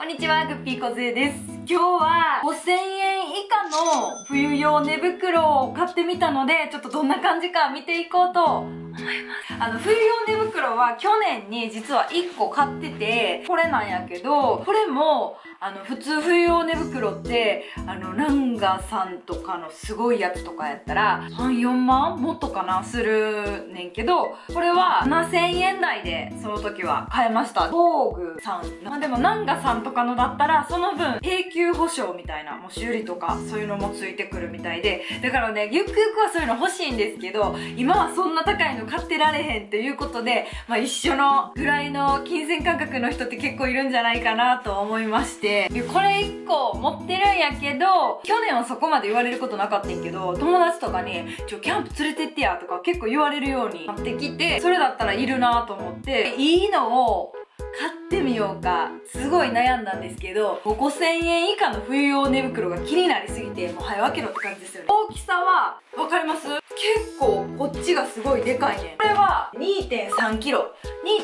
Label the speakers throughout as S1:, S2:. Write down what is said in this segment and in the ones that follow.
S1: こんにちは、グッピーこずえです。今日は5000円以下の冬用寝袋を買ってみたので、ちょっとどんな感じか見ていこうと思います。あの、冬用寝袋は去年に実は1個買ってて、これなんやけど、これもあの、普通冬用寝袋って、あの、ランガさんとかのすごいやつとかやったら、3、4万もっとかなするねんけど、これは7000円台でその時は買えました。工具さん。まあでも、ナンガさんとかのだったら、その分、久保証みたいな、もう修理とか、そういうのもついてくるみたいで、だからね、ゆくゆくはそういうの欲しいんですけど、今はそんな高いの買ってられへんっていうことで、まあ一緒のぐらいの金銭感覚の人って結構いるんじゃないかなと思いまして、これ1個持ってるんやけど去年はそこまで言われることなかったんやけど友達とかに「ちょキャンプ連れてってや」とか結構言われるようになってきてそれだったらいるなと思っていいのを買ってみようか。すごい悩んだんですけど5000円以下の冬用寝袋が気になりすぎてもう早分けろって感じですよね。大きさは分かります？結構こっちがすごいでかいねこれは 2.3kg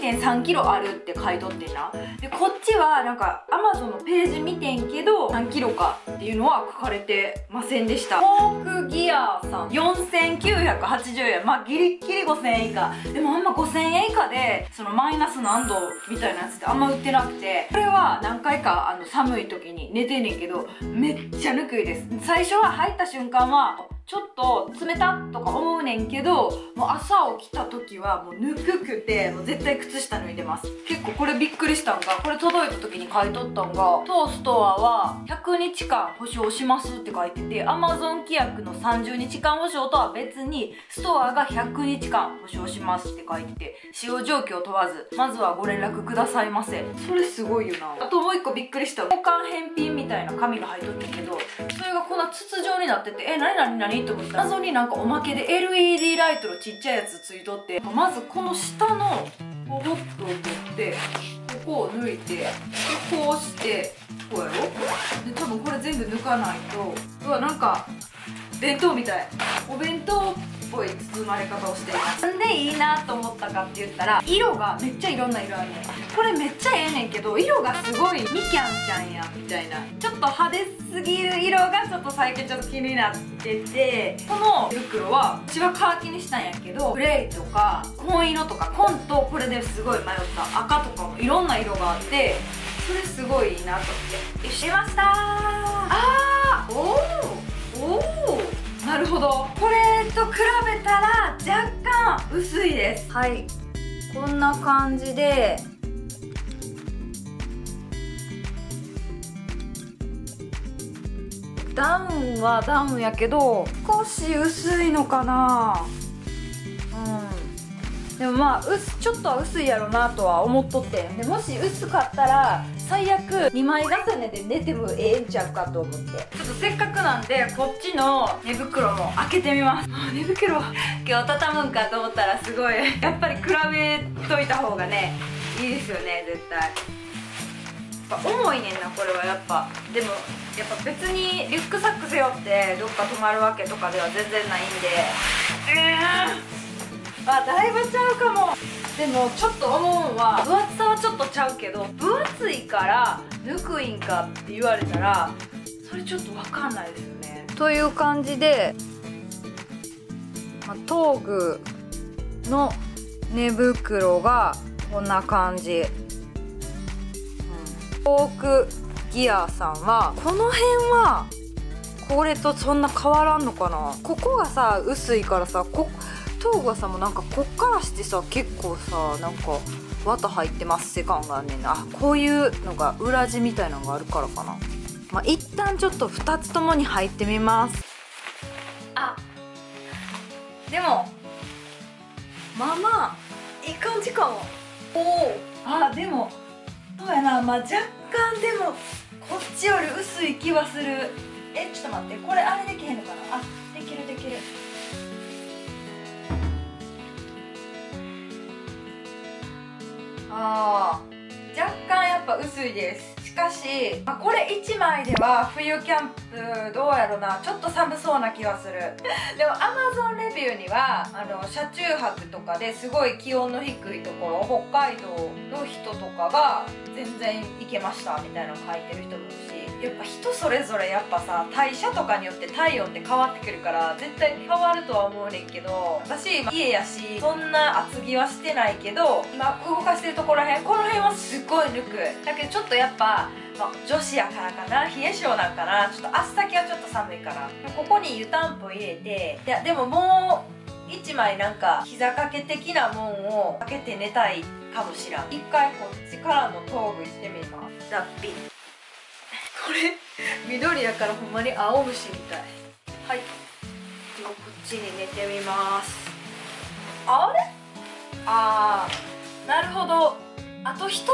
S1: 2.3kg あるって書いとってんな。でこっちはなんか Amazon のページ見てんけど何キロかっていうのは書かれてませんでした。フォークギアさん。4980円。まあギリギリ5000円以下。でもあんま5000円以下でそのマイナス何度みたいなやつってあんま売ってなくて。これは何回かあの寒い時に寝てんねんけどめっちゃぬくいです。最初は入った瞬間はちょっと冷たとか思うねんけどもう朝起きた時はもうぬくくてもう絶対靴下脱いでます。結構これびっくりしたんがこれ届いた時に書いとったんが当ストアは100日間保証しますって書いてて Amazon 規約の30日間保証とは別にストアが100日間保証しますって書いてて使用状況問わずまずはご連絡くださいませ。それすごいよな。あともう一個びっくりした交換返品みたいな紙が入っとったけどそれがこんな筒状になっててえなにないと思った謎になんかおまけで LED ライトのちっちゃいやつついとってまずこの下のロボットを取ってここを抜いてこうしてこうやろ。で多分これ全部抜かないとうわなんか弁当みたい。お弁当っぽい包まれ方をしています。なんでいいなと思ったかって言ったら色がめっちゃいろんな色あるねこれめっちゃええねんけど色がすごいみきゃんちゃんやみたいな。ちょっと派手すぎる色がちょっと最近ちょっと気になっててこの袋は私はカーキにしたんやけどグレーとか紺色とか紺とこれですごい迷った。赤とかもいろんな色があってそれすごいいいなと思って。しましたあーおおおおなるほど。これと比べたら若干薄いです。はい。こんな感じで。ダウンはダウンやけど少し薄いのかな。うんでもまあちょっとは薄いやろなとは思っとってでもし薄かったら最悪2枚重ねで寝てもええんちゃうかと思って。ちょっとせっかくなんでこっちの寝袋も開けてみます。寝袋。今日畳むんかと思ったらすごいやっぱり比べといた方がねいいですよね絶対やっぱ重いねんなこれはやっぱでもやっぱ別にリュックサック背負ってどっか泊まるわけとかでは全然ないんでえー、あだいぶちゃうかも。でもちょっと思うのは分厚さはちょっとちゃうけど分厚いからぬくいんかって言われたらそれちょっと分かんないですよね。という感じで、まあ、トーグの寝袋がこんな感じ、うん、フォークギアさんはこの辺はこれとそんな変わらんのかな？ここがさ薄いからさこ東郷さんもなんかこっからしてさ結構さなんか綿入ってますって感があんねんなあこういうのが裏地みたいなのがあるからかな。まあ一旦ちょっと2つともに入ってみます。あでもまあまあいい感じかも。おおあでもそうやな。まあ若干でもこっちより薄い気はする。えちょっと待って。これあれできへんのかな？あできるできるあ若干やっぱ薄いです。しかし、まあ、これ1枚では冬キャンプどうやろな。ちょっと寒そうな気がする。でも Amazon レビューにはあの車中泊とかですごい気温の低いところ北海道の人とかが全然行けましたみたいなの書いてる人もいるし。やっぱ人それぞれやっぱさ代謝とかによって体温って変わってくるから絶対変わるとは思うねんけど私家やしそんな厚着はしてないけど今動かしてるところらへんこの辺はすごい抜く。だけどちょっとやっぱまあ、女子やからかな冷え性なんかなちょっと足先はちょっと寒いから。ここに湯たんぽ入れていやでももう1枚なんか膝掛け的なもんをかけて寝たいかもしらん。一回こっちからの頭部いってみます。脱皮これ緑やからほんまに青虫みたい。はい。ではこっちに寝てみます。あれ？ああと一つ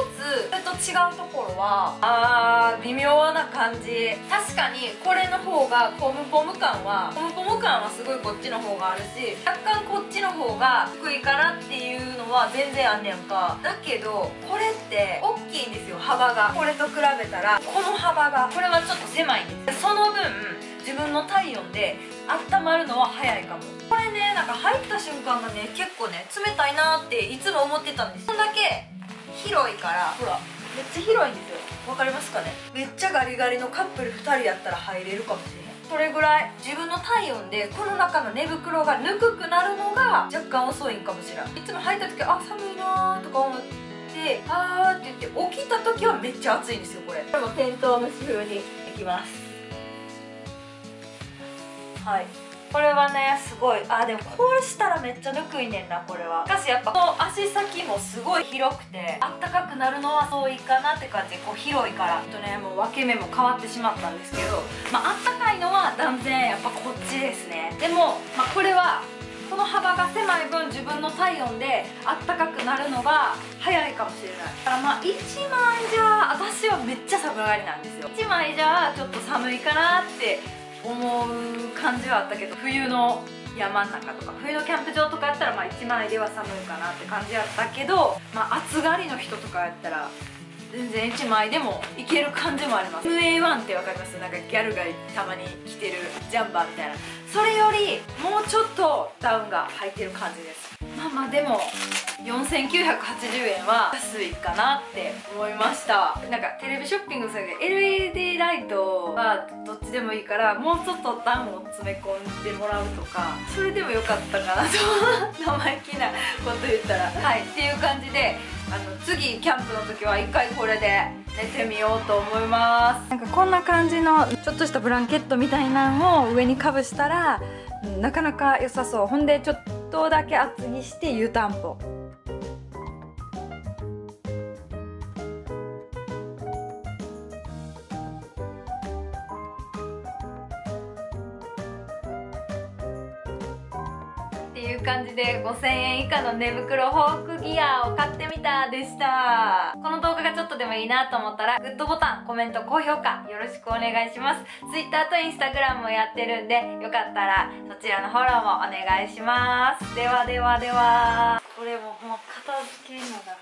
S1: それと違うところはあー微妙な感じ。確かにこれの方がポムポム感はポムポム感はすごいこっちの方があるし若干こっちの方が低いかなっていうのは全然あんねやんか。だけどこれって大きいんですよ幅が。これと比べたらこの幅がこれはちょっと狭いんです。その分自分の体温で温まるのは早いかも。これねなんか入った瞬間がね結構ね冷たいなっていつも思ってたんです。そんだけ広いから。ほら。めっちゃ広いんですよ。わかりますかね？めっちゃガリガリのカップル2人やったら入れるかもしれへん。それぐらい？自分の体温でこの中の寝袋がぬくくなるのが若干遅いんかもしれん。いつも入った時あ寒いなーとか思ってあーって言って起きた時はめっちゃ暑いんですよこれ。これもテントウムシ風にいきます。はいこれはねすごい。あでもこうしたらめっちゃぬくいねんなこれは。しかしやっぱこの足先もすごい広くてあったかくなるのはそういかなって感じ。こう広いから。とねもう分け目も変わってしまったんですけど。まああったかいのは断然やっぱこっちですね。でも、まあ、これはこの幅が狭い分自分の体温であったかくなるのが早いかもしれない。だからまあ1枚じゃ私はめっちゃ寒がりなんですよ。1枚じゃちょっと寒いかなって思う感じはあったけど冬の山の中とか冬のキャンプ場とかやったらまあ1枚では寒いかなって感じやったけど、まあ、暑がりの人とかやったら全然1枚でもいける感じもあります。MA1 って分かります？なんかギャルがたまに着てるジャンバーみたいな。それよりもうちょっとダウンが入ってる感じです。まあまあでも4980円は安いかなって思いました。なんかテレビショッピングするけど LED ライトはどっちでもいいからもうちょっとダウンを詰め込んでもらうとかそれでもよかったかなと生意気なこと言ったら。はいっていう感じであの次キャンプの時は一回これで寝てみようと思います。なんかこんな感じのちょっとしたブランケットみたいなのを上にかぶしたらなかなか良さそう。ほんでちょっとだけ厚着して湯たんぽ。じで5000円以下の寝袋ホークギアを買ってみたでした。この動画がちょっとでもいいなと思ったらグッドボタンコメント高評価よろしくお願いします。Twitter と Instagram もやってるんでよかったらそちらのフォローもお願いします。ではではでは。これももう片付けるのが。